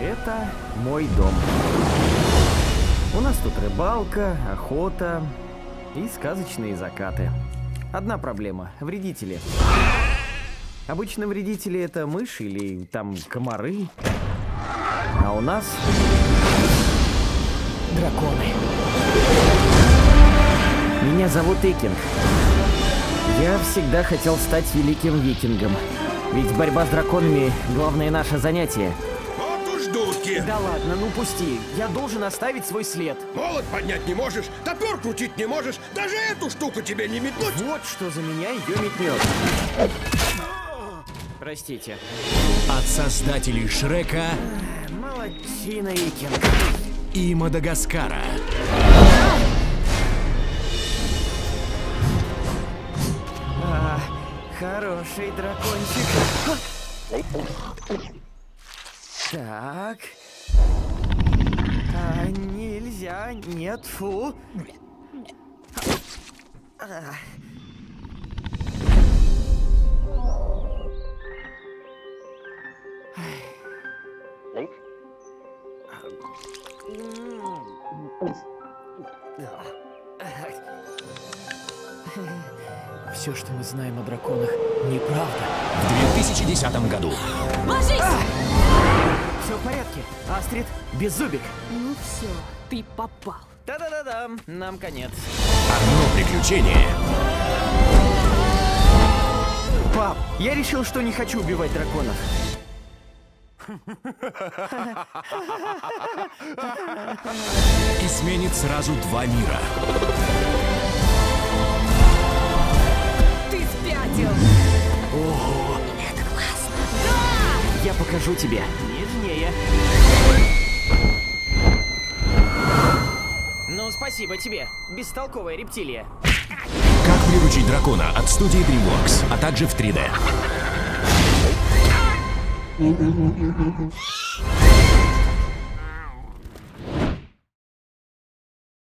Это мой дом. У нас тут рыбалка, охота и сказочные закаты. Одна проблема — вредители. Обычно вредители — это мыши или там комары. А у нас... Драконы. Меня зовут Икинг. Я всегда хотел стать великим викингом. Ведь борьба с драконами — главное наше занятие. Дудки! Да ладно, ну пусти. Я должен оставить свой след. Молот поднять не можешь, топор крутить не можешь, даже эту штуку тебе не метнуть! Вот что за меня ее метнет. Простите. От создателей Шрека Молодчина, Икинг. и Мадагаскара. А, хороший дракончик. Так. А, нельзя, нет, фу. А. Все, что мы знаем о драконах, неправда. В 2010 году Ложись! Все в порядке. Астрид, беззубик. Ну все, ты попал. Да-да-да-да, нам конец. одно приключение Пап, я решил, что не хочу убивать драконов. изменит сразу два мира. Я покажу тебе. Нежнее. Ну, спасибо тебе, бестолковая рептилия. Как приручить дракона от студии DreamWorks, а также в 3D.